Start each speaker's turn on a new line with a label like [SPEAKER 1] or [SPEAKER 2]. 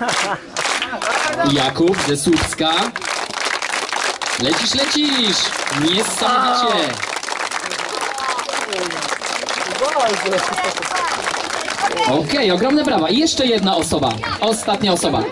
[SPEAKER 1] Jakub ze Słupska. Lecisz, lecisz! Niesamowicie! Okej, ogromne brawa. I jeszcze jedna osoba. Ostatnia osoba.